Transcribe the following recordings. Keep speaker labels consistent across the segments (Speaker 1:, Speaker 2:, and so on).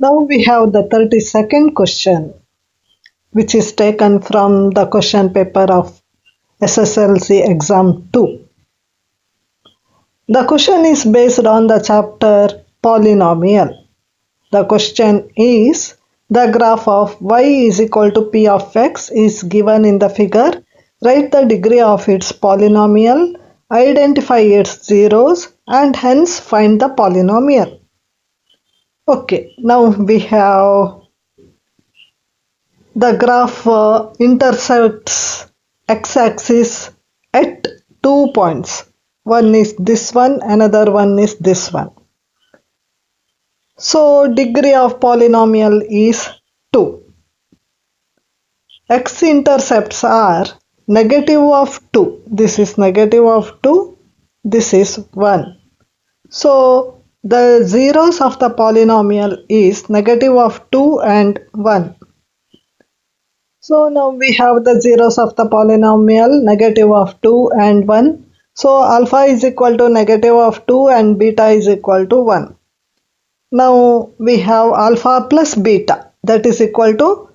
Speaker 1: Now we have the 32nd question, which is taken from the question paper of SSLC exam 2. The question is based on the chapter polynomial. The question is the graph of y is equal to p of x is given in the figure. Write the degree of its polynomial, identify its zeros and hence find the polynomial. Okay, now we have the graph uh, intersects x-axis at two points. One is this one, another one is this one. So degree of polynomial is 2. X-intercepts are negative of 2. This is negative of 2. This is 1. So the zeros of the polynomial is negative of 2 and 1. So now we have the zeros of the polynomial negative of 2 and 1. So alpha is equal to negative of 2 and beta is equal to 1. Now we have alpha plus beta that is equal to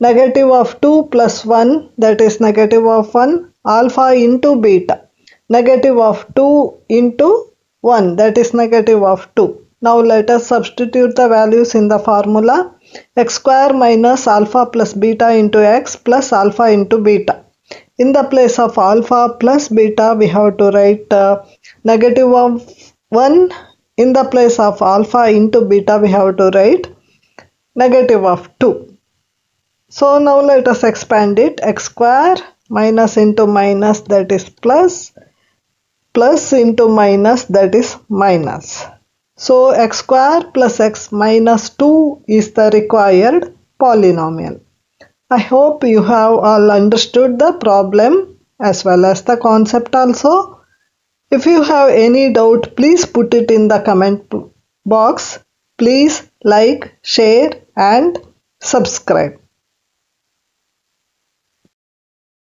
Speaker 1: negative of 2 plus 1 that is negative of 1 alpha into beta negative of 2 into 1 that is negative of 2. Now let us substitute the values in the formula x square minus alpha plus beta into x plus alpha into beta. In the place of alpha plus beta we have to write uh, negative of 1. In the place of alpha into beta we have to write negative of 2. So now let us expand it x square minus into minus that is plus plus into minus that is minus. So x square plus x minus 2 is the required polynomial. I hope you have all understood the problem as well as the concept also. If you have any doubt please put it in the comment box. Please like, share and subscribe.